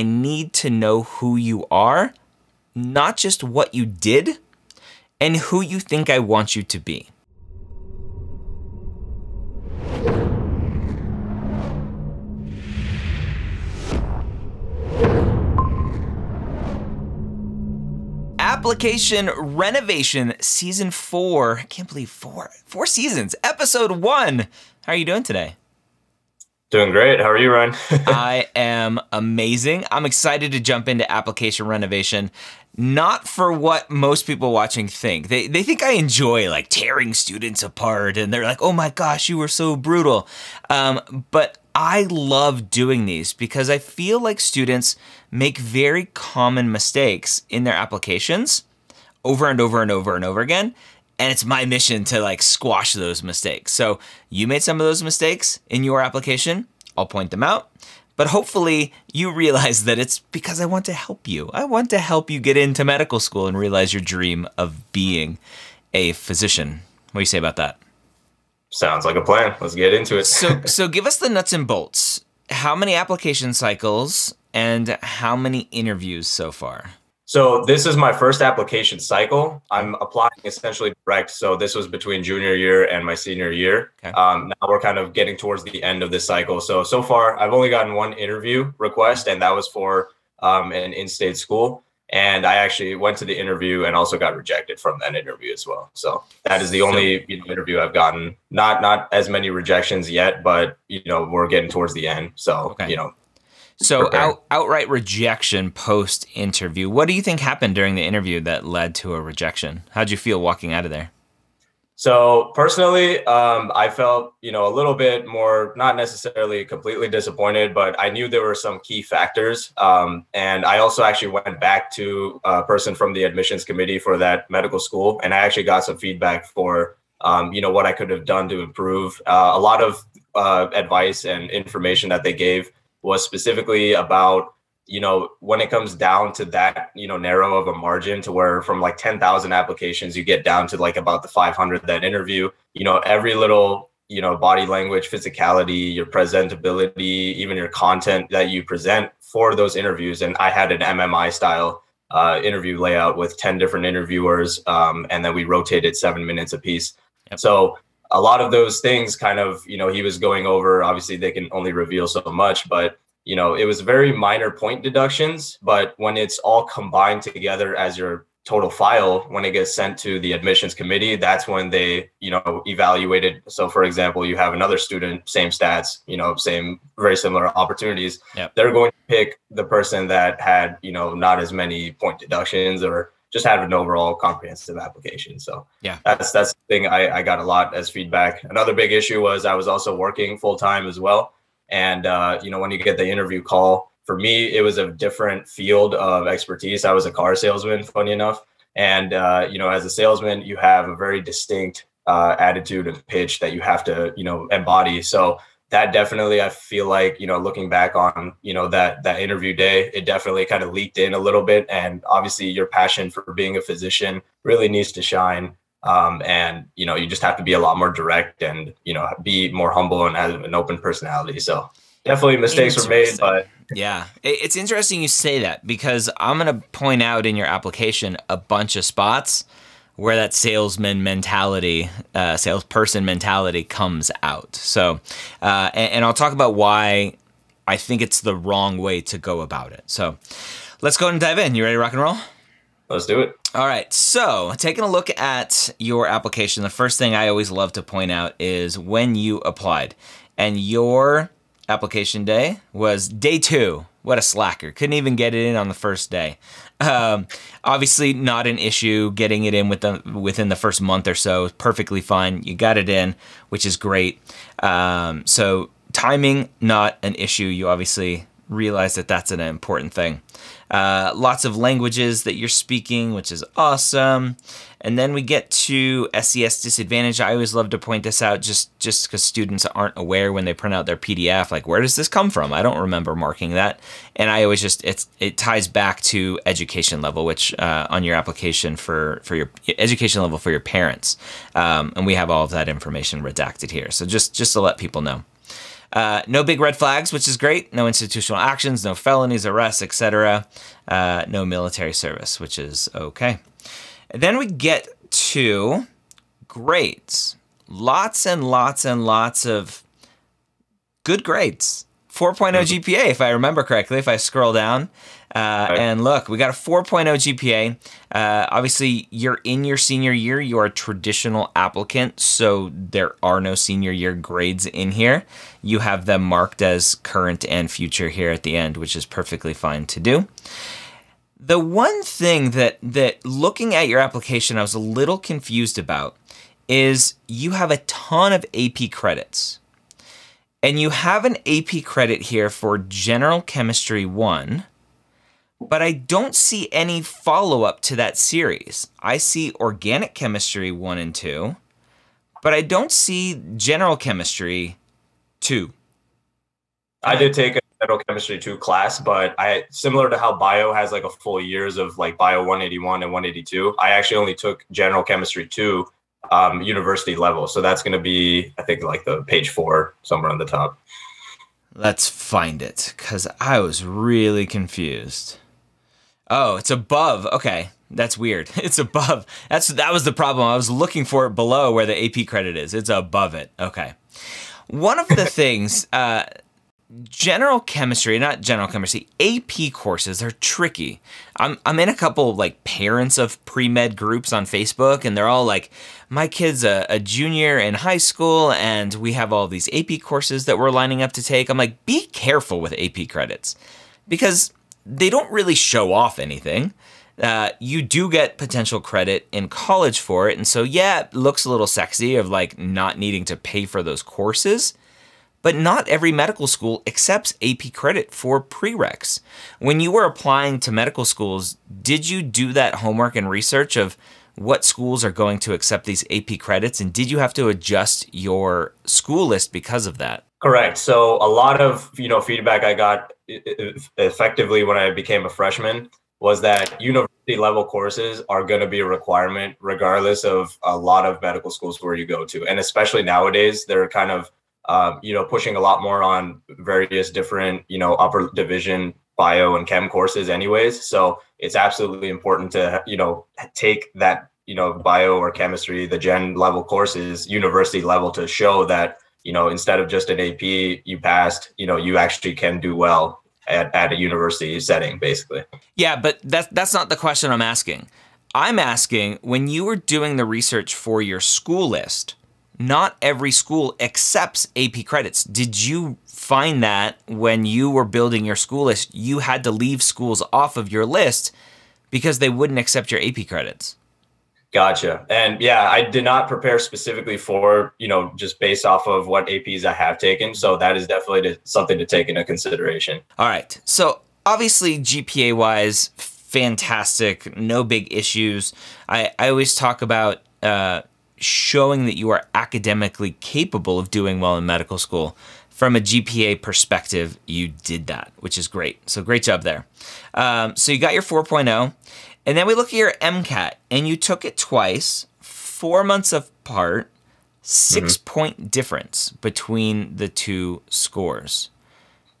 I need to know who you are, not just what you did, and who you think I want you to be. Application Renovation Season 4. I can't believe four. Four seasons. Episode 1. How are you doing today? Doing great. How are you, Ryan? I am amazing. I'm excited to jump into application renovation. Not for what most people watching think. They, they think I enjoy like tearing students apart and they're like, oh my gosh, you were so brutal. Um, but I love doing these because I feel like students make very common mistakes in their applications over and over and over and over again. And it's my mission to like squash those mistakes. So you made some of those mistakes in your application. I'll point them out. But hopefully you realize that it's because I want to help you. I want to help you get into medical school and realize your dream of being a physician. What do you say about that? Sounds like a plan. Let's get into it. so so give us the nuts and bolts. How many application cycles and how many interviews so far? So this is my first application cycle. I'm applying essentially direct. So this was between junior year and my senior year. Okay. Um, now we're kind of getting towards the end of this cycle. So so far, I've only gotten one interview request, and that was for um, an in-state school. And I actually went to the interview and also got rejected from that interview as well. So that is the only you know, interview I've gotten. Not not as many rejections yet, but you know we're getting towards the end. So okay. you know so out, outright rejection post interview. What do you think happened during the interview that led to a rejection? How'd you feel walking out of there? So personally, um, I felt you know a little bit more, not necessarily completely disappointed, but I knew there were some key factors, um, and I also actually went back to a person from the admissions committee for that medical school, and I actually got some feedback for um, you know what I could have done to improve. Uh, a lot of uh, advice and information that they gave was specifically about you know when it comes down to that you know narrow of a margin to where from like 10,000 applications you get down to like about the 500 that interview you know every little you know body language physicality your presentability even your content that you present for those interviews and i had an mmi style uh, interview layout with 10 different interviewers um, and then we rotated seven minutes apiece yep. so a lot of those things kind of, you know, he was going over. Obviously, they can only reveal so much, but you know, it was very minor point deductions. But when it's all combined together as your total file, when it gets sent to the admissions committee, that's when they, you know, evaluated. So, for example, you have another student, same stats, you know, same very similar opportunities. Yep. They're going to pick the person that had, you know, not as many point deductions or just have an overall comprehensive application. So yeah, that's that's the thing I, I got a lot as feedback. Another big issue was I was also working full time as well, and uh, you know when you get the interview call, for me it was a different field of expertise. I was a car salesman, funny enough, and uh, you know as a salesman you have a very distinct uh, attitude and pitch that you have to you know embody. So that definitely I feel like you know looking back on you know that that interview day it definitely kind of leaked in a little bit. And obviously your passion for being a physician really needs to shine. Um, and you know you just have to be a lot more direct and you know be more humble and have an open personality. So definitely mistakes were made but yeah. It's interesting you say that because i'm going to point out in your application a bunch of spots where that salesman mentality, uh, salesperson mentality comes out. So, uh, and, and I'll talk about why I think it's the wrong way to go about it. So, let's go and dive in. You ready to rock and roll? Let's do it. All right. So, taking a look at your application, the first thing I always love to point out is when you applied. And your application day was day two. What a slacker. Couldn't even get it in on the first day. Um, obviously, not an issue getting it in with the, within the first month or so. Perfectly fine. You got it in, which is great. Um, so, timing, not an issue. You obviously realize that that's an important thing. Uh, lots of languages that you're speaking, which is awesome. And then we get to SES disadvantage. I always love to point this out just just because students aren't aware when they print out their PDF, like where does this come from? I don't remember marking that. And I always just it's it ties back to education level, which uh, on your application for for your education level for your parents, um, and we have all of that information redacted here. So just just to let people know. Uh, no big red flags, which is great. No institutional actions, no felonies, arrests, etc. Uh, no military service, which is okay. And then we get to grades. Lots and lots and lots of good grades. 4.0 mm-hmm. GPA, if I remember correctly, if I scroll down. Uh, okay. And look, we got a 4.0 GPA. Uh, obviously, you're in your senior year. You are a traditional applicant, so there are no senior year grades in here. You have them marked as current and future here at the end, which is perfectly fine to do. The one thing that that looking at your application, I was a little confused about is you have a ton of AP credits. And you have an AP credit here for General Chemistry 1, but I don't see any follow up to that series. I see Organic Chemistry 1 and 2, but I don't see General Chemistry 2. I did take a general chemistry 2 class, but I similar to how bio has like a full years of like bio 181 and 182. I actually only took general chemistry 2 um, university level. So that's going to be, I think, like the page four, somewhere on the top. Let's find it because I was really confused. Oh, it's above. Okay, that's weird. It's above. That's that was the problem. I was looking for it below where the AP credit is. It's above it. Okay. One of the things uh, general chemistry, not general chemistry, AP courses are tricky. I'm I'm in a couple like parents of pre-med groups on Facebook and they're all like my kid's a, a junior in high school and we have all these AP courses that we're lining up to take. I'm like be careful with AP credits because they don't really show off anything. Uh, you do get potential credit in college for it. And so, yeah, it looks a little sexy of like not needing to pay for those courses but not every medical school accepts AP credit for prereqs. When you were applying to medical schools, did you do that homework and research of what schools are going to accept these AP credits and did you have to adjust your school list because of that? Correct. So a lot of, you know, feedback I got effectively when I became a freshman was that university level courses are going to be a requirement regardless of a lot of medical schools where you go to. And especially nowadays, they're kind of um, you know, pushing a lot more on various different, you know, upper division bio and chem courses anyways. So it's absolutely important to, you know, take that, you know, bio or chemistry, the gen level courses, university level to show that, you know, instead of just an AP you passed, you know, you actually can do well at, at a university setting, basically. Yeah, but that's that's not the question I'm asking. I'm asking when you were doing the research for your school list, not every school accepts AP credits. Did you find that when you were building your school list, you had to leave schools off of your list because they wouldn't accept your AP credits? Gotcha. And yeah, I did not prepare specifically for, you know, just based off of what APs I have taken. So that is definitely something to take into consideration. All right. So obviously, GPA wise, fantastic, no big issues. I, I always talk about, uh, showing that you are academically capable of doing well in medical school. From a GPA perspective, you did that, which is great. So great job there. Um, so you got your 4.0. And then we look at your MCAT, and you took it twice, four months apart, 6 mm-hmm. point difference between the two scores.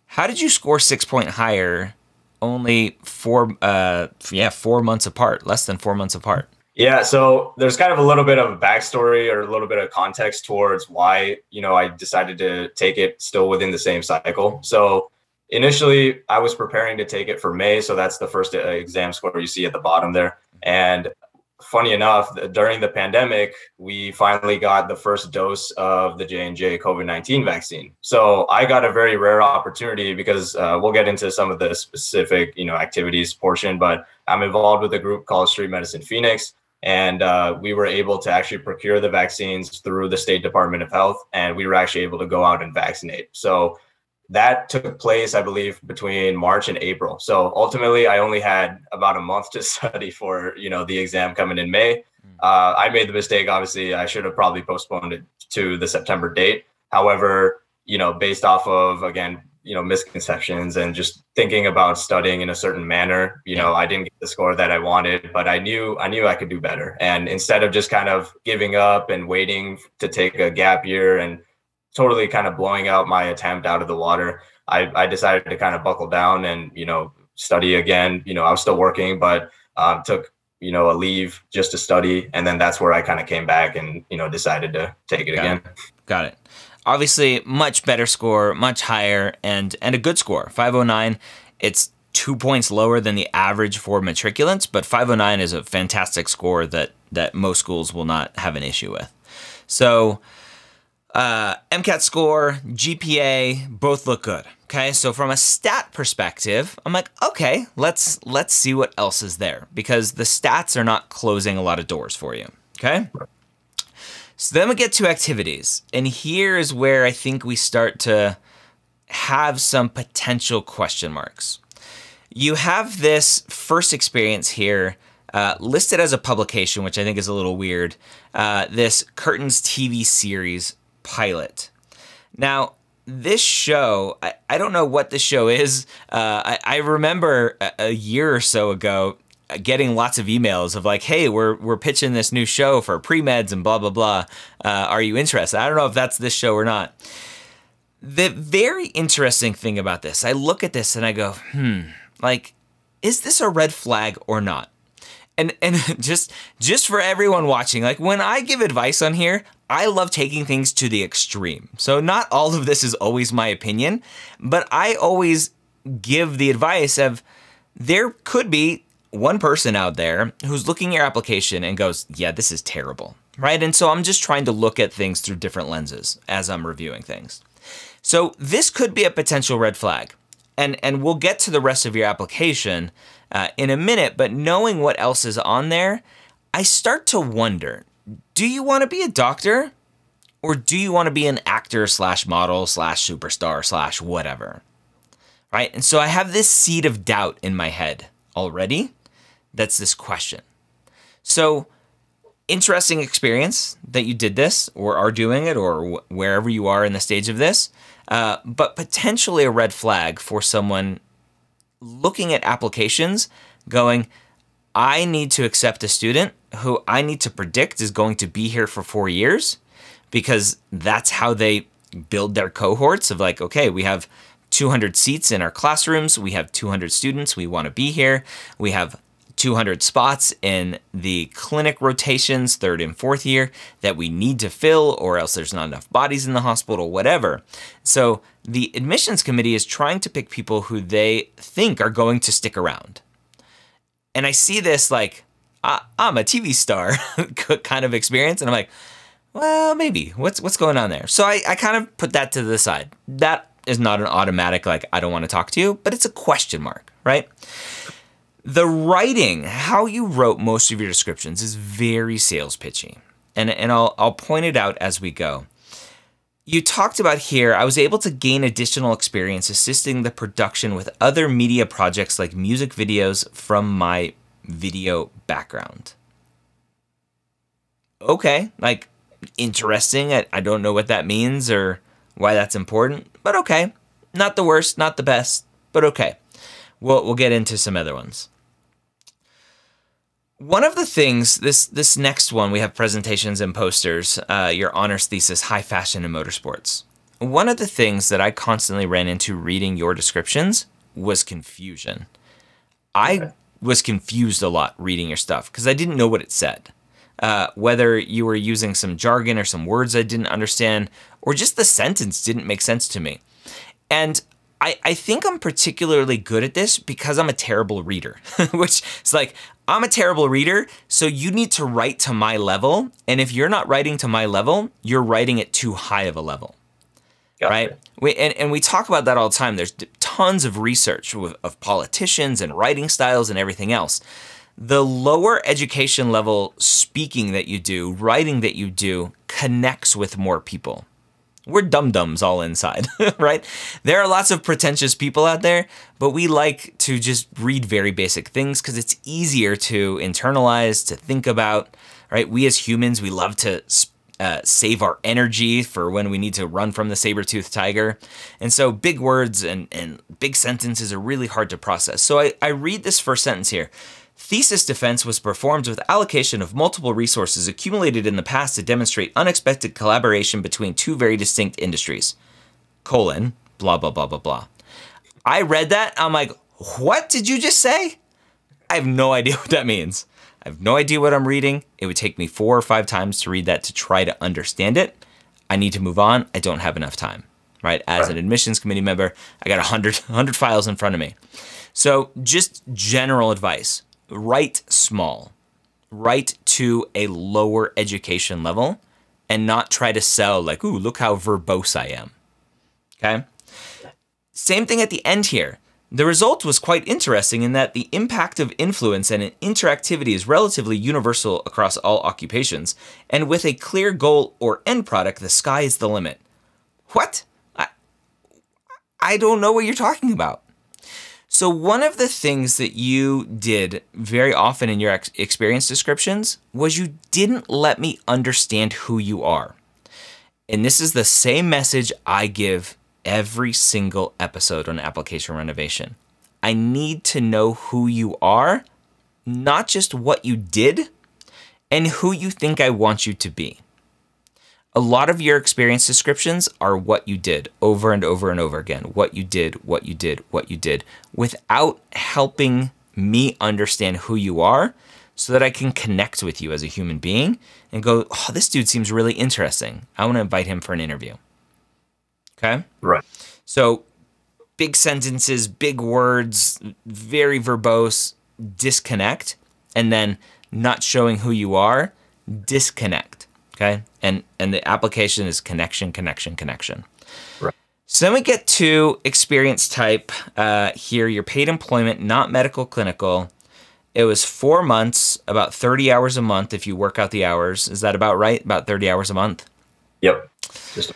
How did you score six point higher only four, uh, yeah, four months apart, less than four months apart? Yeah, so there's kind of a little bit of a backstory or a little bit of context towards why, you know, I decided to take it still within the same cycle. So initially, I was preparing to take it for May, so that's the first uh, exam score you see at the bottom there. And funny enough, during the pandemic, we finally got the first dose of the J and J COVID nineteen vaccine. So I got a very rare opportunity because uh, we'll get into some of the specific, you know, activities portion. But I'm involved with a group called Street Medicine Phoenix, and uh, we were able to actually procure the vaccines through the state department of health and we were actually able to go out and vaccinate so that took place i believe between march and april. So ultimately i only had about a month to study for you know the exam coming in may. Hmm. uh, i made the mistake obviously i should have probably postponed it to the september date. However you know based off of again you know misconceptions and just thinking about studying in a certain manner you know i didn't get the score that i wanted but i knew i knew i could do better. And instead of just kind of giving up and waiting to take a gap year and totally kind of blowing out my attempt out of the water, I, I decided to kind of buckle down and, you know, study again. You know, I was still working, but um, took, you know, a leave just to study. And then that's where I kind of came back and, you know, decided to take it Got again. It. Got it. Obviously, much better score, much higher, and and a good score. 509. It's two points lower than the average for matriculants, but 509 is a fantastic score that that most schools will not have an issue with. So, uh, MCAT score, GPA, both look good. Okay, so from a stat perspective, I'm like, okay, let's let's see what else is there because the stats are not closing a lot of doors for you. Okay. So then we get to activities, and here is where I think we start to have some potential question marks. You have this first experience here uh, listed as a publication, which I think is a little weird. Uh, this Curtains TV series pilot. Now, this show, I, I don't know what the show is. Uh, I, I remember a, a year or so ago getting lots of emails of like, "Hey, we're we're pitching this new show for pre meds and blah blah blah. Uh, are you interested?" I don't know if that's this show or not. The very interesting thing about this, I look at this and I go, "Hmm, like, is this a red flag or not?" And and just just for everyone watching, like when I give advice on here, I love taking things to the extreme. So not all of this is always my opinion, but I always give the advice of there could be one person out there who's looking at your application and goes, yeah, this is terrible, right? And so I'm just trying to look at things through different lenses as I'm reviewing things. So this could be a potential red flag. And, and we'll get to the rest of your application uh, in a minute, but knowing what else is on there, I start to wonder, do you want to be a doctor? Or do you want to be an actor slash model slash superstar slash whatever? Right? And so I have this seed of doubt in my head already that's this question. So, interesting experience that you did this or are doing it or wherever you are in the stage of this, uh, but potentially a red flag for someone looking at applications going, I need to accept a student who I need to predict is going to be here for four years because that's how they build their cohorts of like, okay, we have 200 seats in our classrooms, we have 200 students, we want to be here, we have 200 spots in the clinic rotations, third and fourth year, that we need to fill, or else there's not enough bodies in the hospital, whatever. So the admissions committee is trying to pick people who they think are going to stick around. And I see this like, I'm a TV star kind of experience, and I'm like, well, maybe. What's what's going on there? So I, I kind of put that to the side. That is not an automatic like I don't want to talk to you, but it's a question mark, right? The writing, how you wrote most of your descriptions is very sales pitchy. And, and I'll, I'll point it out as we go. You talked about here, I was able to gain additional experience assisting the production with other media projects like music videos from my video background. Okay, like interesting. I, I don't know what that means or why that's important, but okay. Not the worst, not the best, but okay. We'll, we'll get into some other ones. One of the things this this next one we have presentations and posters. Uh, your honors thesis, high fashion and motorsports. One of the things that I constantly ran into reading your descriptions was confusion. I was confused a lot reading your stuff because I didn't know what it said. Uh, whether you were using some jargon or some words I didn't understand, or just the sentence didn't make sense to me. And I, I think I'm particularly good at this because I'm a terrible reader, which is like, I'm a terrible reader, so you need to write to my level. And if you're not writing to my level, you're writing at too high of a level. Gotcha. Right? We, and, and we talk about that all the time. There's tons of research of politicians and writing styles and everything else. The lower education level speaking that you do, writing that you do, connects with more people we're dum dums all inside, right? There are lots of pretentious people out there, but we like to just read very basic things because it's easier to internalize, to think about, right? We as humans, we love to uh, save our energy for when we need to run from the saber-toothed tiger. And so big words and, and big sentences are really hard to process. So I, I read this first sentence here. Thesis defense was performed with allocation of multiple resources accumulated in the past to demonstrate unexpected collaboration between two very distinct industries. Colon, blah, blah, blah, blah, blah. I read that. I'm like, what did you just say? I have no idea what that means. I have no idea what I'm reading. It would take me four or five times to read that to try to understand it. I need to move on. I don't have enough time, right? As an admissions committee member, I got 100, 100 files in front of me. So, just general advice write small, write to a lower education level, and not try to sell, like, ooh, look how verbose I am. Okay? Same thing at the end here. The result was quite interesting in that the impact of influence and interactivity is relatively universal across all occupations, and with a clear goal or end product, the sky is the limit. What? I, I don't know what you're talking about. So, one of the things that you did very often in your ex- experience descriptions was you didn't let me understand who you are. And this is the same message I give every single episode on application renovation. I need to know who you are, not just what you did, and who you think I want you to be. A lot of your experience descriptions are what you did over and over and over again. What you did, what you did, what you did, without helping me understand who you are so that I can connect with you as a human being and go, oh, this dude seems really interesting. I want to invite him for an interview. Okay. Right. So big sentences, big words, very verbose, disconnect, and then not showing who you are, disconnect. Okay. And and the application is connection, connection, connection. Right. So then we get to experience type uh, here. Your paid employment, not medical clinical. It was four months, about 30 hours a month if you work out the hours. Is that about right? About 30 hours a month? Yep. Just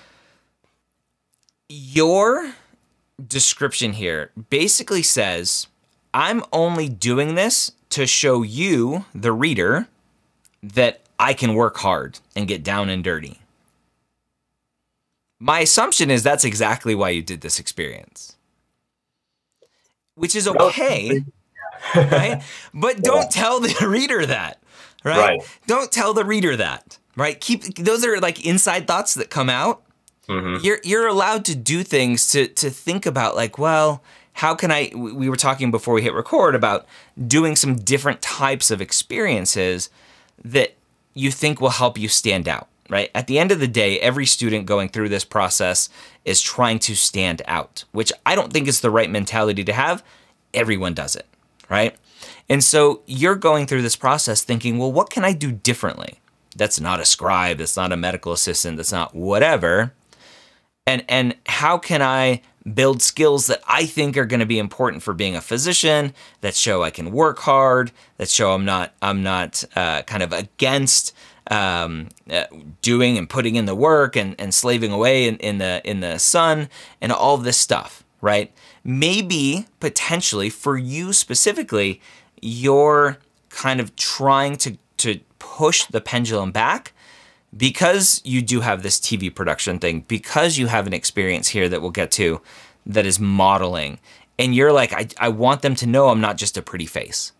your description here basically says I'm only doing this to show you, the reader, that I can work hard and get down and dirty. My assumption is that's exactly why you did this experience, which is okay, right? But don't tell the reader that, right? right? Don't tell the reader that, right? Keep those are like inside thoughts that come out Mm-hmm. You're you're allowed to do things to to think about like, well, how can I we were talking before we hit record about doing some different types of experiences that you think will help you stand out, right? At the end of the day, every student going through this process is trying to stand out, which I don't think is the right mentality to have. Everyone does it, right? And so you're going through this process thinking, well, what can I do differently? That's not a scribe, that's not a medical assistant, that's not whatever and and how can I build skills that I think are going to be important for being a physician that show I can work hard that show I'm not I'm not uh, kind of against um, uh, doing and putting in the work and, and slaving away in, in the in the sun and all this stuff right? Maybe potentially for you specifically you're kind of trying to to push the pendulum back because you do have this TV production thing, because you have an experience here that we'll get to that is modeling, and you're like, I, I want them to know I'm not just a pretty face.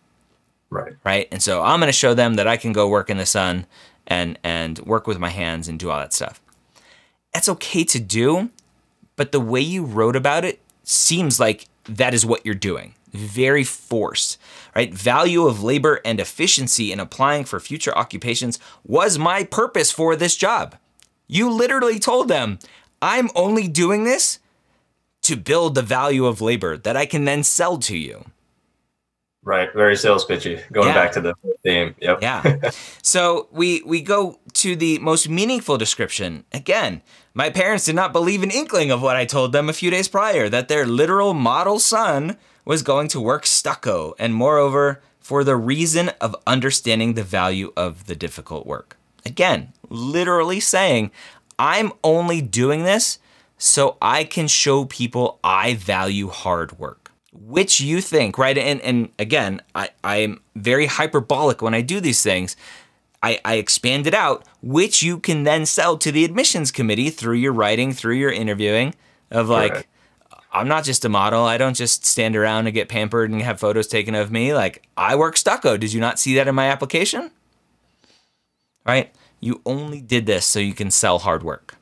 Right. Right. And so I'm going to show them that I can go work in the sun and and work with my hands and do all that stuff. That's okay to do, but the way you wrote about it seems like that is what you're doing very forced, right? Value of labor and efficiency in applying for future occupations was my purpose for this job. You literally told them, I'm only doing this to build the value of labor that I can then sell to you. Right, very sales pitchy. Going yeah. back to the theme. Yep. Yeah. so we we go to the most meaningful description. Again, my parents did not believe an inkling of what I told them a few days prior that their literal model son was going to work stucco, and moreover, for the reason of understanding the value of the difficult work. Again, literally saying, I'm only doing this so I can show people I value hard work. Which you think, right? And and again, I, I'm very hyperbolic when I do these things. I, I expand it out, which you can then sell to the admissions committee through your writing, through your interviewing, of like, I'm not just a model. I don't just stand around and get pampered and have photos taken of me. Like, I work stucco. Did you not see that in my application? Right? You only did this so you can sell hard work.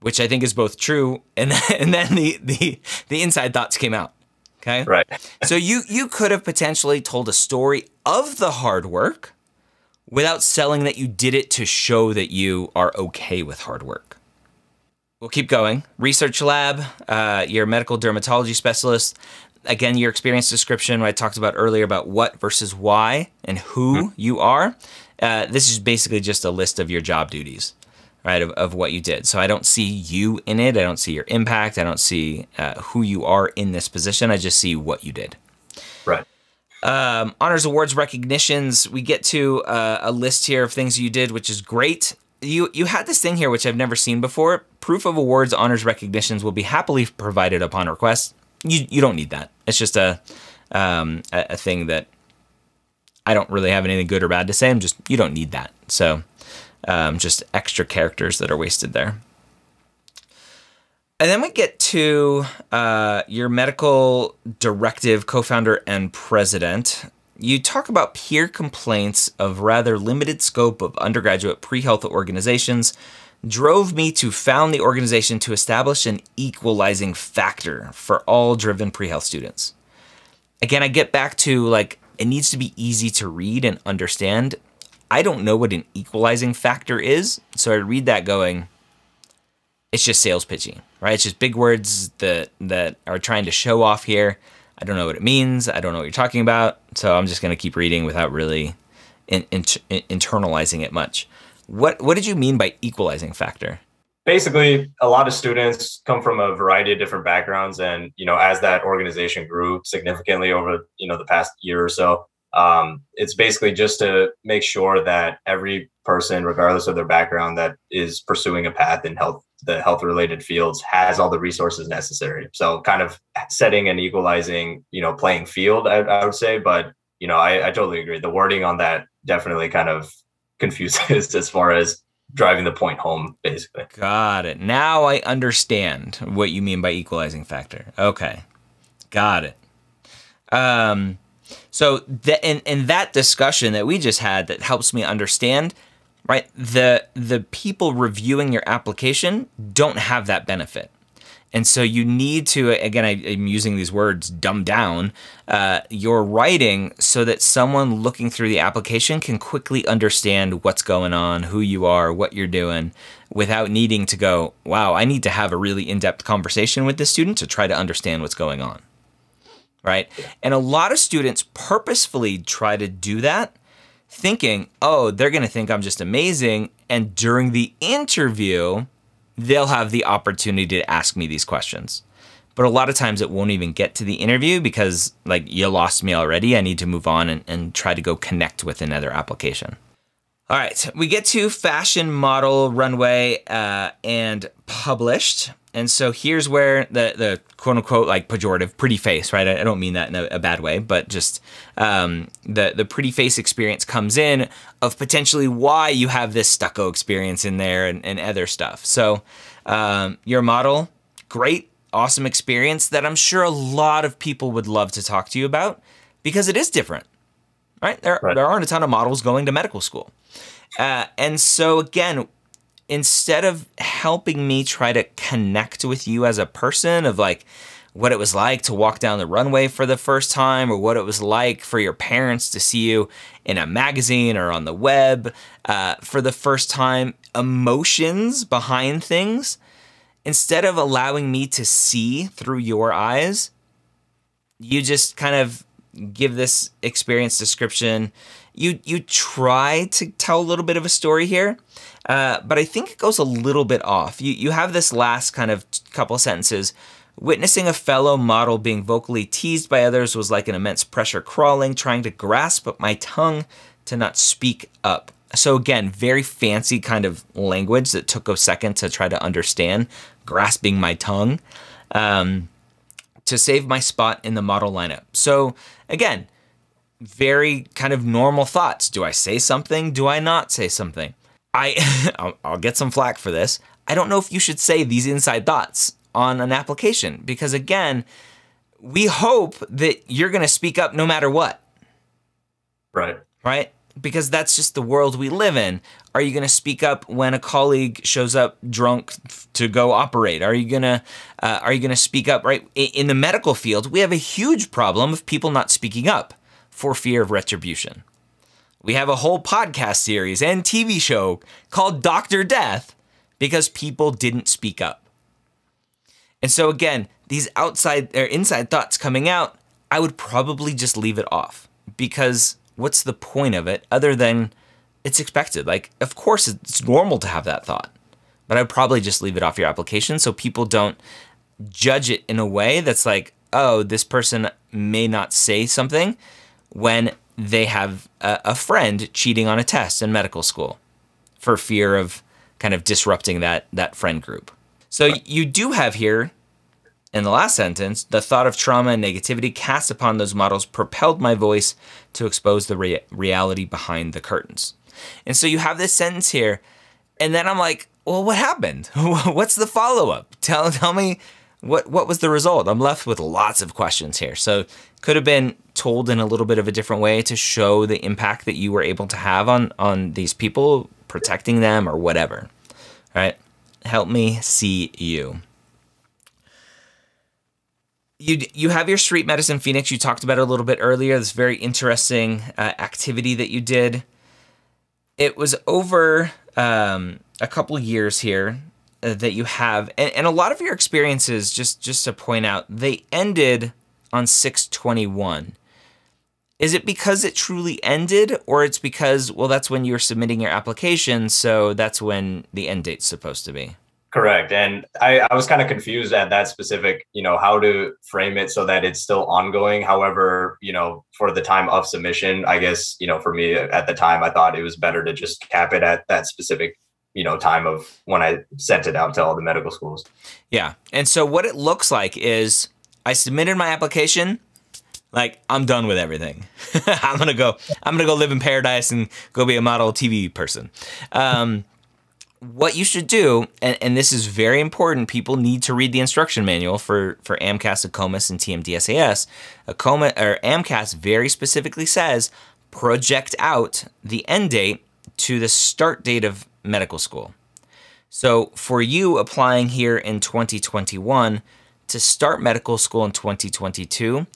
Which I think is both true and and then the the the inside thoughts came out. Okay? Right. so you you could have potentially told a story of the hard work without selling that you did it to show that you are okay with hard work. We'll keep going. Research lab, uh, your medical dermatology specialist. Again, your experience description, what I talked about earlier about what versus why and who mm-hmm. you are. Uh, this is basically just a list of your job duties, right, of, of what you did. So I don't see you in it. I don't see your impact. I don't see uh, who you are in this position. I just see what you did. Right. Um, honors, awards, recognitions. We get to uh, a list here of things you did, which is great you you had this thing here which I've never seen before. Proof of awards, honors, recognitions will be happily provided upon request. You you don't need that. It's just a um, a, a thing that I don't really have anything good or bad to say. I'm just you don't need that. So um, just extra characters that are wasted there. And then we get to uh, your medical directive, co-founder and president you talk about peer complaints of rather limited scope of undergraduate pre-health organizations drove me to found the organization to establish an equalizing factor for all driven pre-health students. Again, I get back to like it needs to be easy to read and understand. I don't know what an equalizing factor is, so I read that going it's just sales pitching, right? It's just big words that that are trying to show off here. I don't know what it means. I don't know what you're talking about. So I'm just going to keep reading without really in, in, internalizing it much. What what did you mean by equalizing factor? Basically, a lot of students come from a variety of different backgrounds, and you know, as that organization grew significantly over you know the past year or so, um, it's basically just to make sure that every person, regardless of their background, that is pursuing a path in health, the health related fields, has all the resources necessary. So, kind of setting an equalizing, you know, playing field, I, I would say. But you know, I, I totally agree. The wording on that definitely kind of confuses as far as driving the point home, basically. Got it. Now I understand what you mean by equalizing factor. Okay, got it. Um so the, in, in that discussion that we just had that helps me understand, right, the, the people reviewing your application don't have that benefit. And so you need to, again, I, am using these words, dumb down uh, your writing so that someone looking through the application can quickly understand what's going on, who you are, what you're doing, without needing to go, wow, I need to have a really in depth conversation with this student to try to understand what's going on right? And a lot of students purposefully try to do that thinking, oh, they're going to think I'm just amazing. And during the interview, they'll have the opportunity to ask me these questions. But a lot of times it won't even get to the interview because, like, you lost me already. I need to move on and, and try to go connect with another application. All right, we get to fashion model runway uh, and published. And so here's where the the quote unquote like pejorative pretty face, right? I, don't mean that in a, a bad way, but just um, the the pretty face experience comes in of potentially why you have this stucco experience in there and, and other stuff. So um, your model, great, awesome experience that I'm sure a lot of people would love to talk to you about because it is different, right? There right. there aren't a ton of models going to medical school, uh, and so again instead of helping me try to connect with you as a person of like what it was like to walk down the runway for the first time or what it was like for your parents to see you in a magazine or on the web uh, for the first time emotions behind things instead of allowing me to see through your eyes you just kind of give this experience description you you try to tell a little bit of a story here uh, but I think it goes a little bit off. You, you have this last kind of couple sentences. Witnessing a fellow model being vocally teased by others was like an immense pressure crawling, trying to grasp my tongue to not speak up. So again, very fancy kind of language that took a second to try to understand, grasping my tongue, um, to save my spot in the model lineup. So again, very kind of normal thoughts. Do I say something? Do I not say something? I I'll, I'll get some flack for this. I don't know if you should say these inside thoughts on an application because again, we hope that you're going to speak up no matter what. Right. Right? Because that's just the world we live in. Are you going to speak up when a colleague shows up drunk to go operate? Are you going to uh, are you going to speak up right in the medical field? We have a huge problem of people not speaking up for fear of retribution. We have a whole podcast series and TV show called Doctor Death because people didn't speak up. And so again, these outside or inside thoughts coming out, I would probably just leave it off because what's the point of it other than it's expected? Like, of course, it's normal to have that thought, but I'd probably just leave it off your application so people don't judge it in a way that's like, oh, this person may not say something when they have a, a friend cheating on a test in medical school for fear of kind of disrupting that that friend group. So you do have here in the last sentence, the thought of trauma and negativity cast upon those models propelled my voice to expose the rea reality behind the curtains. And so you have this sentence here, and then I'm like, well, what happened? What's the follow up? Tell, tell me what, what was the result? I'm left with lots of questions here. So could have been told in a little bit of a different way to show the impact that you were able to have on, on these people, protecting them or whatever. All right. Help me see you you you have your street medicine phoenix you talked about it a little bit earlier this very interesting uh, activity that you did it was over um, a couple years here uh, that you have and, and a lot of your experiences just just to point out they ended on 621 is it because it truly ended or it's because well that's when you're submitting your application so that's when the end date's supposed to be Correct. And I, I was kind of confused at that specific, you know, how to frame it so that it's still ongoing. However, you know, for the time of submission, I guess, you know, for me at the time, I thought it was better to just cap it at that specific, you know, time of when I sent it out to all the medical schools. Yeah. And so what it looks like is I submitted my application. Like I'm done with everything. I'm gonna go. I'm gonna go live in paradise and go be a model TV person. Um, what you should do, and, and, this is very important, people need to read the instruction manual for, for AMCAS, AACOMAS, and TMDSAS. AACOMA, or AMCAS very specifically says project out the end date to the start date of medical school. So for you applying here in 2021 to start medical school in 2022,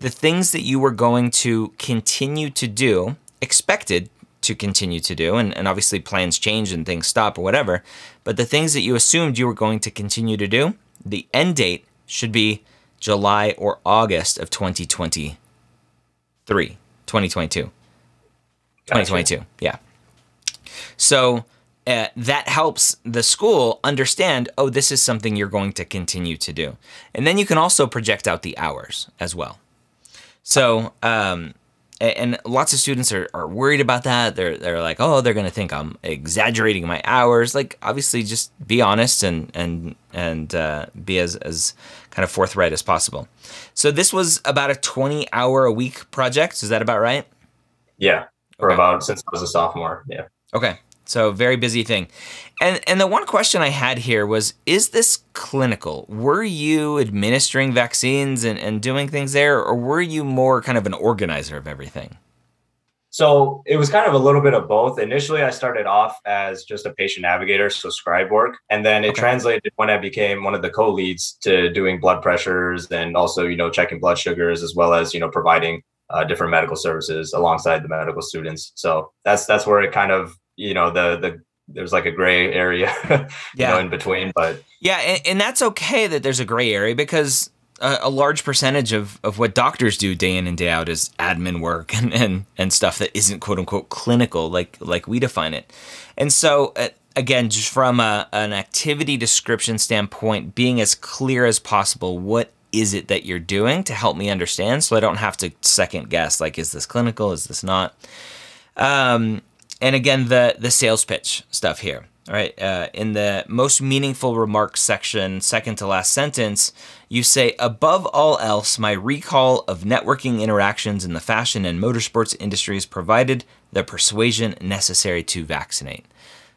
the things that you were going to continue to do, expected to continue to do. And, and obviously, plans change and things stop or whatever. But the things that you assumed you were going to continue to do, the end date should be July or August of 2023, 2022. Gotcha. 2022, yeah. So uh, that helps the school understand, oh, this is something you're going to continue to do. And then you can also project out the hours as well. So, um, and lots of students are, are worried about that. They're they're like, oh, they're gonna think I'm exaggerating my hours. Like, obviously, just be honest and and and uh, be as as kind of forthright as possible. So this was about a 20 hour a week project. Is that about right? Yeah, for okay. about since I was a sophomore. Yeah. Okay. So very busy thing. And and the one question I had here was is this clinical? Were you administering vaccines and, and doing things there or were you more kind of an organizer of everything? So it was kind of a little bit of both. Initially, I started off as just a patient navigator, so scribe work, and then it okay. translated when I became one of the co-leads to doing blood pressures and also, you know, checking blood sugars as well as you know providing uh, different medical services alongside the medical students. So that's that's where it kind of you know the the there's like a gray area yeah. Know, in between but yeah and, and, that's okay that there's a gray area because a, a, large percentage of, of what doctors do day in and day out is admin work and, and, and stuff that isn't quote unquote clinical like like we define it. And so uh, again just from a, an activity description standpoint being as clear as possible what is it that you're doing to help me understand so i don't have to second guess like is this clinical? Is this not? Um, and again, the, the sales pitch stuff here. All right, uh, in the most meaningful remarks section, second to last sentence, you say, above all else, my recall of networking interactions in the fashion and motorsports industries provided the persuasion necessary to vaccinate.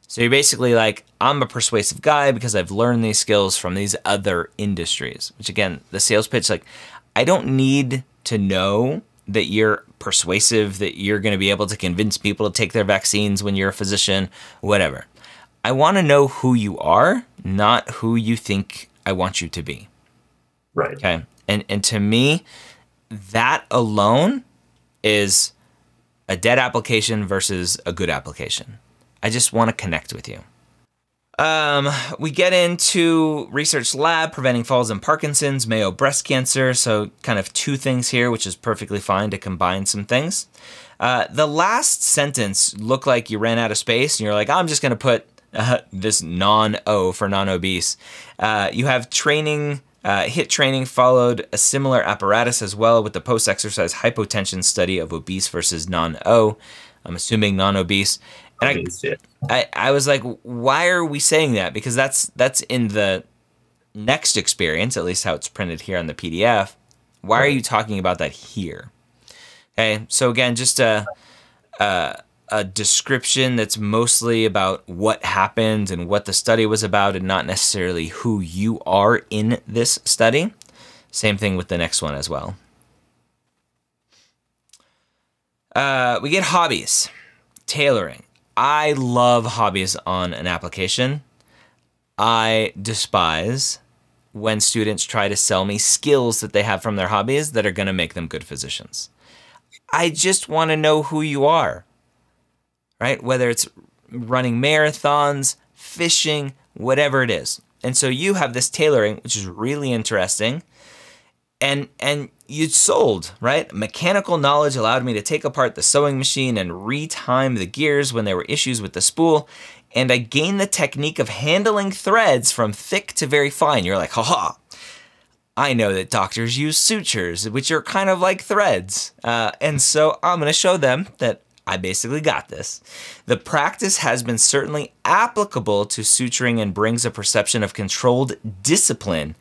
So you're basically like, I'm a persuasive guy because I've learned these skills from these other industries. Which again, the sales pitch, like, I don't need to know that you're persuasive, that you're going to be able to convince people to take their vaccines when you're a physician, whatever. I want to know who you are, not who you think I want you to be. Right. Okay. And and to me, that alone is a dead application versus a good application. I just want to connect with you. Um, we get into research lab preventing falls in Parkinson's, Mayo breast cancer. So, kind of two things here, which is perfectly fine to combine some things. Uh, the last sentence looked like you ran out of space, and you're like, I'm just going to put uh, this non O for non obese. Uh, you have training. Uh, HIIT training followed a similar apparatus as well with the post exercise hypotension study of obese versus non O. I'm assuming non obese. And I, I, I was like, why are we saying that? Because that's that's in the next experience, at least how it's printed here on the PDF. Why are you talking about that here? Okay, so again, just a, a, a description that's mostly about what happened and what the study was about, and not necessarily who you are in this study. Same thing with the next one as well. Uh, we get hobbies, tailoring. I love hobbies on an application. I despise when students try to sell me skills that they have from their hobbies that are going to make them good physicians. I just want to know who you are, right? Whether it's running marathons, fishing, whatever it is. And so you have this tailoring, which is really interesting. And and you sold, right? Mechanical knowledge allowed me to take apart the sewing machine and retime the gears when there were issues with the spool. And I gained the technique of handling threads from thick to very fine. You're like, haha. I know that doctors use sutures, which are kind of like threads. Uh, and so I'm going to show them that I basically got this. The practice has been certainly applicable to suturing and brings a perception of controlled discipline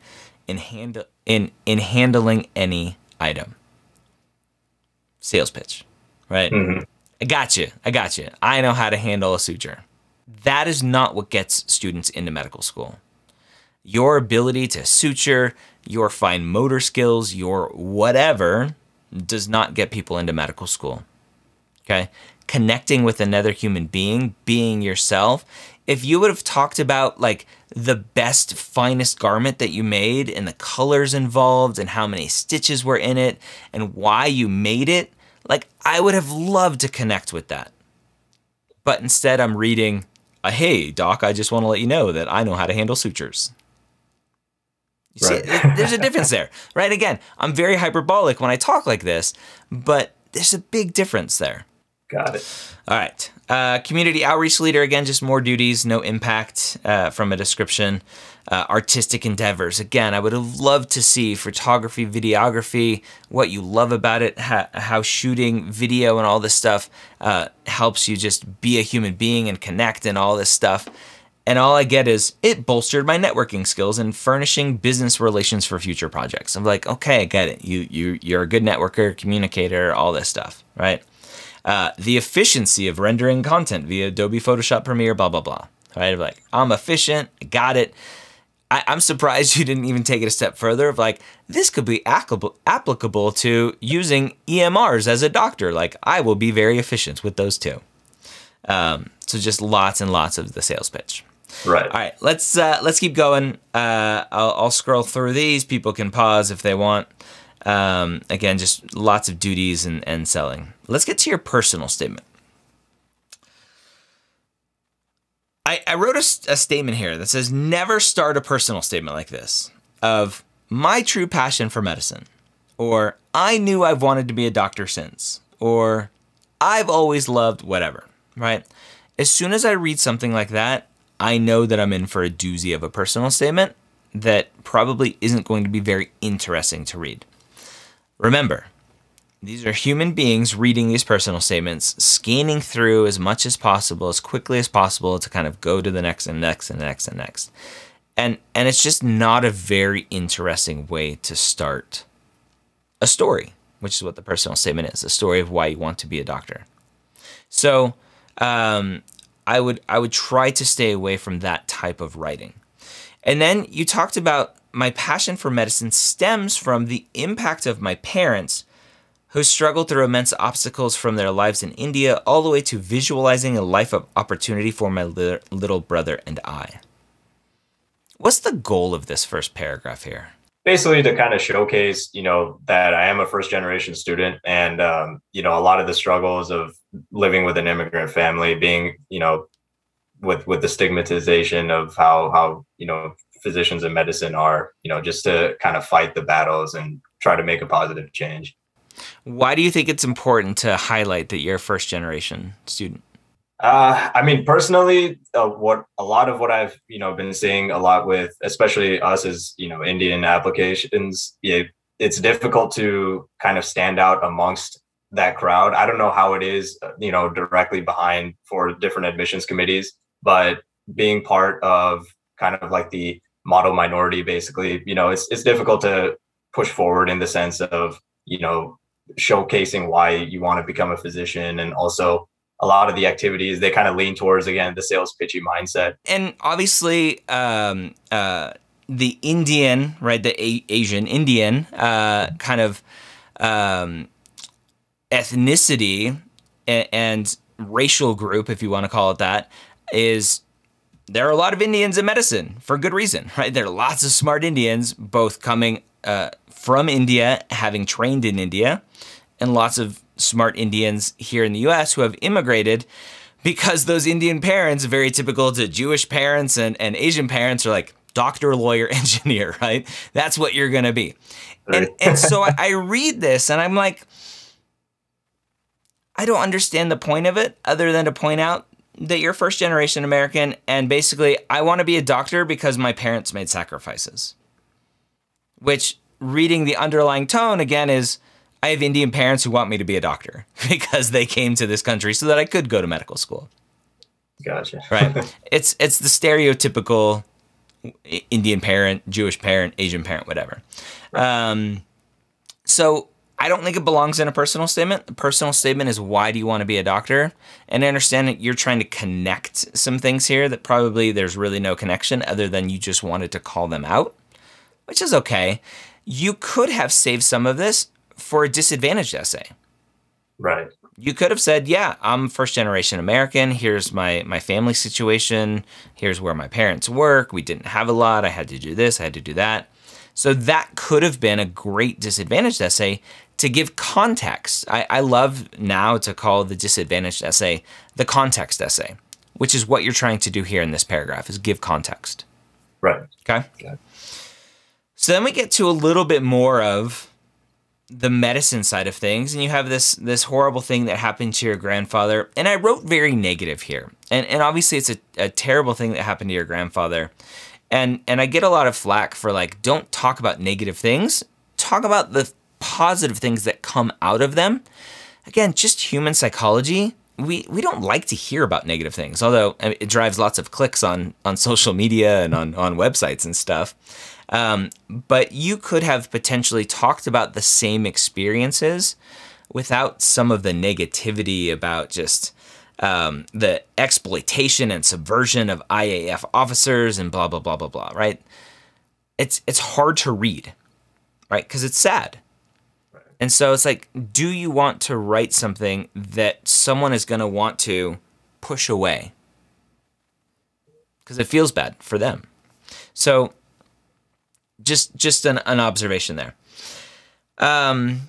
in, hand- in, in handling any item. Sales pitch, right? Mm-hmm. I got you. I got you. I know how to handle a suture. That is not what gets students into medical school. Your ability to suture, your fine motor skills, your whatever does not get people into medical school. Okay? Connecting with another human being, being yourself. If you would have talked about like the best, finest garment that you made and the colors involved and how many stitches were in it and why you made it. Like, I would have loved to connect with that. But instead, I'm reading, uh, hey, doc, I just want to let you know that I know how to handle sutures. You right. see, there's a difference there, right? Again, I'm very hyperbolic when I talk like this, but there's a big difference there. Got it. All right. Uh, community outreach leader, again, just more duties, no impact uh, from a description. Uh, artistic endeavors, again, I would have loved to see photography, videography, what you love about it, how, how shooting video and all this stuff uh, helps you just be a human being and connect and all this stuff. And all I get is it bolstered my networking skills and furnishing business relations for future projects. I'm like, okay, I get it. You you you're a good networker, communicator, all this stuff, right? Uh, the efficiency of rendering content via Adobe Photoshop Premiere, blah, blah, blah. Right? Like, I'm efficient, I got it. I, am surprised you didn't even take it a step further of like, this could be applicable, applicable to using EMRs as a doctor. Like, I will be very efficient with those too. Um, so just lots and lots of the sales pitch. Right. All right. Let's uh, let's keep going. Uh, I'll, I'll scroll through these. People can pause if they want. Um, again, just lots of duties and, and selling. Let's get to your personal statement. I, I wrote a, a statement here that says never start a personal statement like this of my true passion for medicine, or I knew I've wanted to be a doctor since, or I've always loved whatever, right? As soon as I read something like that, I know that I'm in for a doozy of a personal statement that probably isn't going to be very interesting to read. Remember, these are human beings reading these personal statements, scanning through as much as possible, as quickly as possible to kind of go to the next and next and next and next. And and it's just not a very interesting way to start a story, which is what the personal statement is, a story of why you want to be a doctor. So um, I would I would try to stay away from that type of writing. And then you talked about my passion for medicine stems from the impact of my parents who struggled through immense obstacles from their lives in India all the way to visualizing a life of opportunity for my li- little brother and I. What's the goal of this first paragraph here? Basically, to kind of showcase, you know, that I am a first generation student and, um, you know, a lot of the struggles of living with an immigrant family, being, you know, with with the stigmatization of how how you know physicians and medicine are you know just to kind of fight the battles and try to make a positive change why do you think it's important to highlight that you're a first generation student uh, I mean, personally, uh, what a lot of what I've you know been seeing a lot with, especially us as you know Indian applications, it, it's difficult to kind of stand out amongst that crowd. I don't know how it is, you know, directly behind for different admissions committees, but being part of kind of like the model minority, basically, you know, it's it's difficult to push forward in the sense of you know showcasing why you want to become a physician and also a lot of the activities they kind of lean towards again the sales pitchy mindset. And obviously um, uh, the indian right the A- asian indian uh, kind of um, ethnicity and, and racial group if you want to call it that is there are a lot of Indians in medicine for good reason, right? There are lots of smart Indians, both coming uh, from India, having trained in India, and lots of smart Indians here in the US who have immigrated because those Indian parents, very typical to Jewish parents and, and Asian parents, are like doctor, lawyer, engineer, right? That's what you're going to be. Right. And, and so I, I read this and I'm like, I don't understand the point of it other than to point out that you're first generation American and basically I want to be a doctor because my parents made sacrifices. Which reading the underlying tone again is I have Indian parents who want me to be a doctor because they came to this country so that I could go to medical school. Gotcha. right. It's it's the stereotypical Indian parent, Jewish parent, Asian parent, whatever. Right. Um, so I don't think it belongs in a personal statement. The personal statement is why do you want to be a doctor? And I understand that you're trying to connect some things here that probably there's really no connection other than you just wanted to call them out, which is okay. You could have saved some of this for a disadvantaged essay. Right. You could have said, "Yeah, I'm first generation American. Here's my my family situation. Here's where my parents work. We didn't have a lot. I had to do this, I had to do that." So that could have been a great disadvantaged essay to give context. I, I love now to call the disadvantaged essay the context essay, which is what you're trying to do here in this paragraph is give context. Right. Okay. So then we get to a little bit more of the medicine side of things, and you have this this horrible thing that happened to your grandfather. And I wrote very negative here, and and obviously it's a, a terrible thing that happened to your grandfather. And and I get a lot of flack for like don't talk about negative things. Talk about the positive things that come out of them. Again, just human psychology. We we don't like to hear about negative things, although it drives lots of clicks on on social media and on on websites and stuff. Um, but you could have potentially talked about the same experiences without some of the negativity about just um, the exploitation and subversion of IAF officers and blah blah blah blah blah. Right? It's it's hard to read, right? Because it's sad. And so it's like, do you want to write something that someone is going to want to push away? Because it feels bad for them. So just just an, an observation there. Um,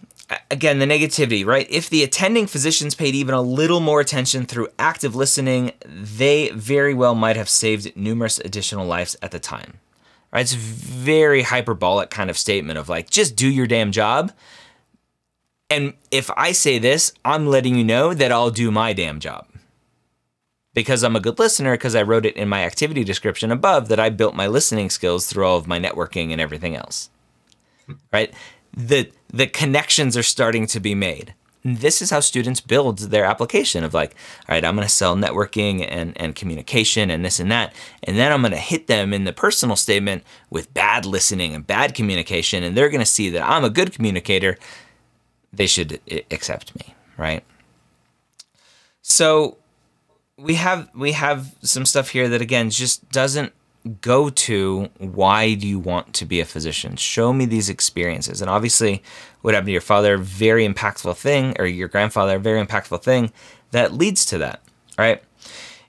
again, the negativity, right? If the attending physicians paid even a little more attention through active listening, they very well might have saved numerous additional lives at the time. Right? It's a very hyperbolic kind of statement of like, just do your damn job. And if I say this, I'm letting you know that I'll do my damn job. Because I'm a good listener, because I wrote it in my activity description above that I built my listening skills through all of my networking and everything else. Right? The the connections are starting to be made. And this is how students build their application of like, all right, I'm gonna sell networking and, and communication and this and that. And then I'm gonna hit them in the personal statement with bad listening and bad communication. And they're gonna see that I'm a good communicator they should accept me, right? So we have we have some stuff here that again just doesn't go to why do you want to be a physician? Show me these experiences. And obviously, what happened to your father, very impactful thing, or your grandfather, very impactful thing that leads to that, right?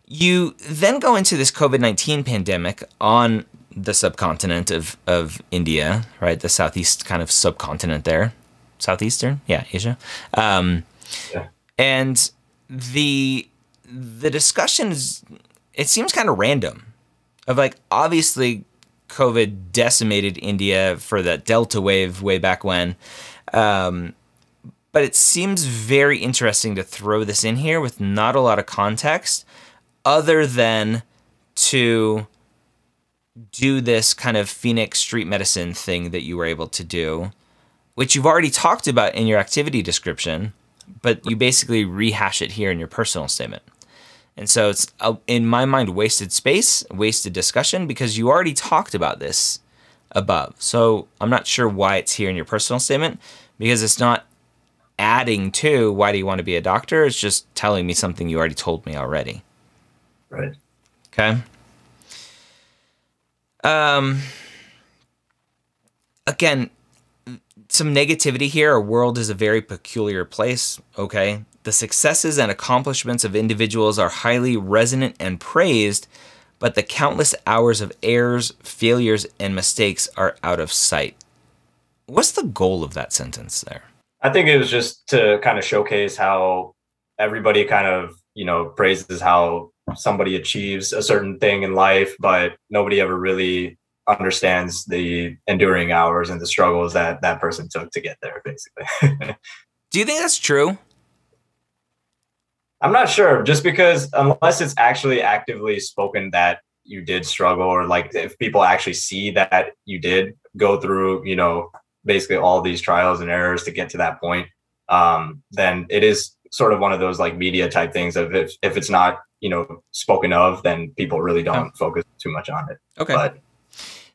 You then go into this COVID 19 pandemic on the subcontinent of, of India, right? The southeast kind of subcontinent there. Southeastern? Yeah, Asia. Um, yeah. And the the discussion is it seems kind of random of like obviously COVID decimated India for that Delta wave way back when. Um, but it seems very interesting to throw this in here with not a lot of context other than to do this kind of Phoenix street medicine thing that you were able to do, which you've already talked about in your activity description, but you basically rehash it here in your personal statement. And so it's, uh, in my mind, wasted space, wasted discussion because you already talked about this above. So I'm not sure why it's here in your personal statement because it's not adding to why do you want to be a doctor. It's just telling me something you already told me already. Right. Okay. Um, again, some negativity here. Our world is a very peculiar place. Okay. The successes and accomplishments of individuals are highly resonant and praised, but the countless hours of errors, failures, and mistakes are out of sight. What's the goal of that sentence there? I think it was just to kind of showcase how everybody kind of, you know, praises how somebody achieves a certain thing in life, but nobody ever really understands the enduring hours and the struggles that that person took to get there, basically. Do you think that's true? I'm not sure, just because unless it's actually actively spoken that you did struggle, or like if people actually see that you did go through, you know, basically all these trials and errors to get to that point, um, then it is sort of one of those like media type things of if, if it's not, you know, spoken of, then people really don't focus too much on it. Okay. But,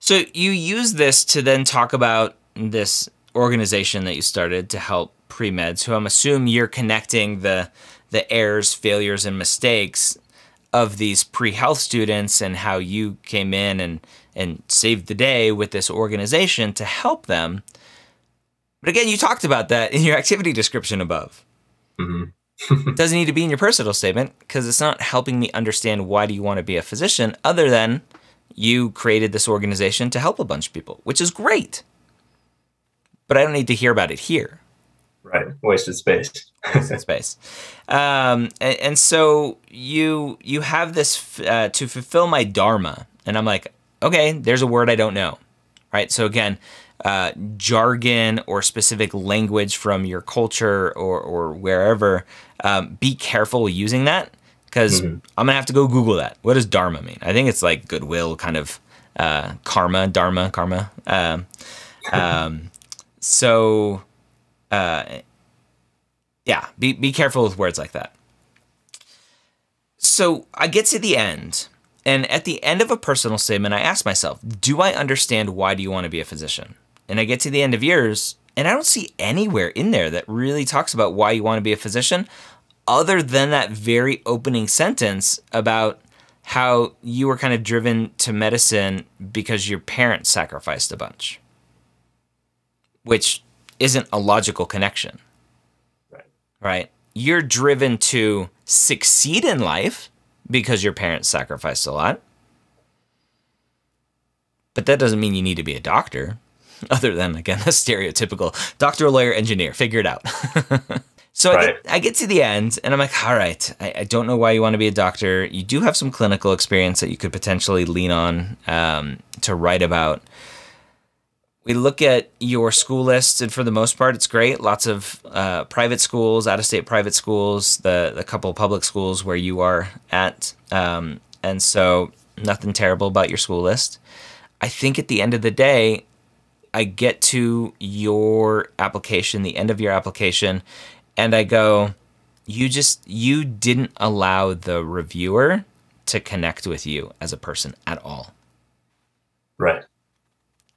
so you use this to then talk about this organization that you started to help pre-meds who I'm assuming you're connecting the the errors, failures, and mistakes of these pre-health students and how you came in and and saved the day with this organization to help them. But again, you talked about that in your activity description above. Mm-hmm. doesn't need to be in your personal statement because it's not helping me understand why do you want to be a physician other than you created this organization to help a bunch of people, which is great. But I don't need to hear about it here. Right. Wasted space. Wasted space. Um, and, and, so you you have this uh, to fulfill my dharma, and I'm like, okay, there's a word I don't know, right? So again, uh, jargon or specific language from your culture or or wherever, um, be careful using that because mm-hmm. I'm gonna have to go Google that. What does dharma mean? I think it's like goodwill, kind of uh, karma, dharma, karma. Um, um, so uh, yeah, be be careful with words like that. So I get to the end, and at the end of a personal statement, I ask myself, do I understand why do you want to be a physician? And I get to the end of yours, and I don't see anywhere in there that really talks about why you want to be a physician, other than that very opening sentence about how you were kind of driven to medicine because your parents sacrificed a bunch. Which isn't a logical connection. Right. Right? You're driven to succeed in life because your parents sacrificed a lot. But that doesn't mean you need to be a doctor, other than, again, the stereotypical doctor, lawyer, engineer. Figure it out. so right. I, get, I, get, to the end and I'm like, all right, I, I, don't know why you want to be a doctor. You do have some clinical experience that you could potentially lean on um, to write about we look at your school list, and for the most part, it's great. Lots of uh, private schools, out of state private schools, the, the couple public schools where you are at. Um, and so, nothing terrible about your school list. I think at the end of the day, I get to your application, the end of your application, and I go, you just, you didn't allow the reviewer to connect with you as a person at all. Right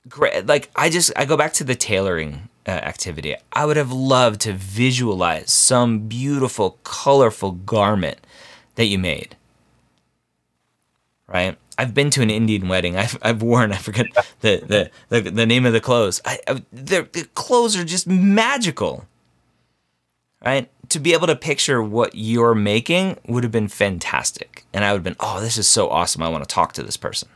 great. Like I just I go back to the tailoring uh, activity. I would have loved to visualize some beautiful, colorful garment that you made right? I've been to an Indian wedding. I've, I've worn, I forget the, the, the, the name of the clothes. I, I, the clothes are just magical, right? To be able to picture what you're making would have been fantastic. And I would have been, oh, this is so awesome. I want to talk to this person.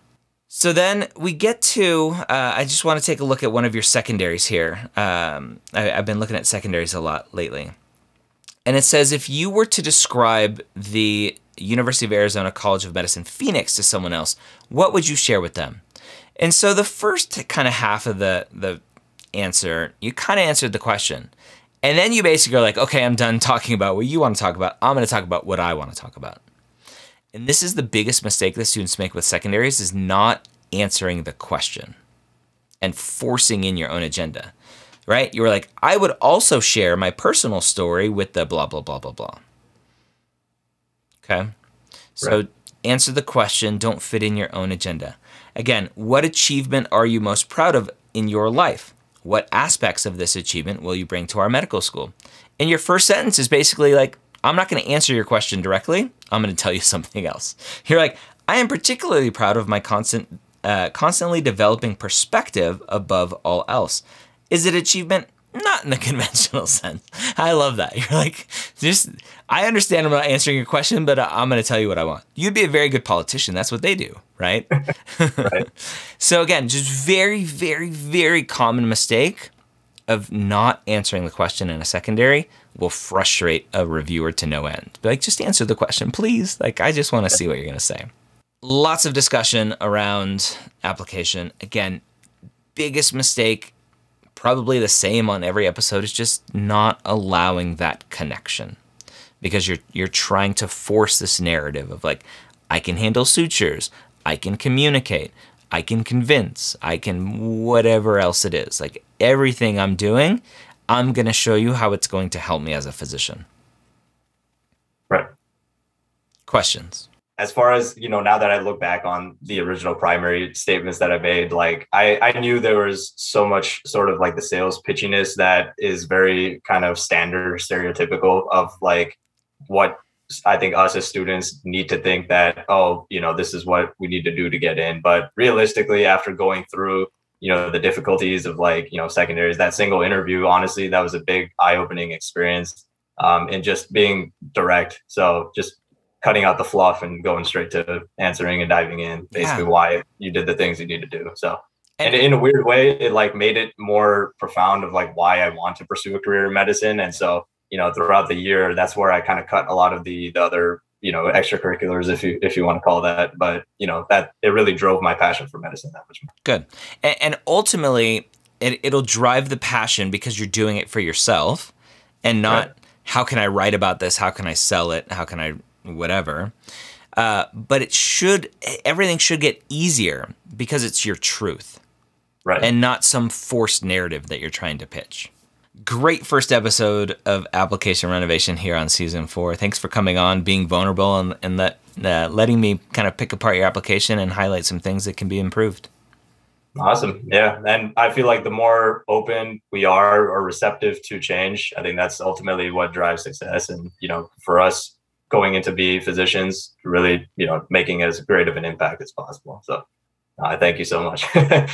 So then we get to, uh, I just want to take a look at one of your secondaries here. Um, I, I've been looking at secondaries a lot lately. And it says if you were to describe the University of Arizona College of Medicine Phoenix to someone else, what would you share with them? And so the first kind of half of the the answer, you kind of answered the question. And then you basically are like, okay, I'm done talking about what you want to talk about. I'm going to talk about what I want to talk about. And this is the biggest mistake that students make with secondaries is not answering the question and forcing in your own agenda. Right? You were like, I would also share my personal story with the blah blah blah blah blah. Okay. So right. answer the question, don't fit in your own agenda. Again, what achievement are you most proud of in your life? What aspects of this achievement will you bring to our medical school? And your first sentence is basically like, I'm not going to answer your question directly. I'm going to tell you something else. You're like, I am particularly proud of my constant, uh, constantly developing perspective above all else. Is it achievement? Not in the conventional sense. I love that. You're like, just, I understand I'm not answering your question, but I'm going to tell you what I want. You'd be a very good politician. That's what they do, right? right. so, again, just very, very, very common mistake of not answering the question in a secondary will frustrate a reviewer to no end. Be like, just answer the question, please. Like, I just want to see what you're going to say. Lots of discussion around application. Again, biggest mistake probably the same on every episode is just not allowing that connection because you're you're trying to force this narrative of like I can handle sutures, I can communicate, I can convince, I can whatever else it is. Like everything I'm doing, I'm going to show you how it's going to help me as a physician. Right. Questions as far as you know now that i look back on the original primary statements that i made like i i knew there was so much sort of like the sales pitchiness that is very kind of standard stereotypical of like what i think us as students need to think that oh you know this is what we need to do to get in. But realistically after going through you know the difficulties of like you know secondaries that single interview honestly that was a big eye-opening experience um, and just being direct. So just cutting out the fluff and going straight to answering and diving in basically yeah. why you did the things you need to do so and, and in a weird way it like made it more profound of like why i want to pursue a career in medicine and so you know throughout the year that's where i kind of cut a lot of the the other you know extracurriculars if you if you want to call that but you know that it really drove my passion for medicine that much more. good and, and ultimately it, it'll drive the passion because you're doing it for yourself and not right. how can i write about this how can i sell it how can i whatever. Uh, but it should everything should get easier because it's your truth, right? And not some forced narrative that you're trying to pitch. Great first episode of application renovation here on season four. Thanks for coming on, being vulnerable, and, and let, uh, letting me kind of pick apart your application and highlight some things that can be improved. Awesome. Yeah. And I feel like the more open we are or receptive to change, I think that's ultimately what drives success. And, you know, for us, going into be physicians, really, you know, making as great of an impact as possible. So I uh, thank you so much.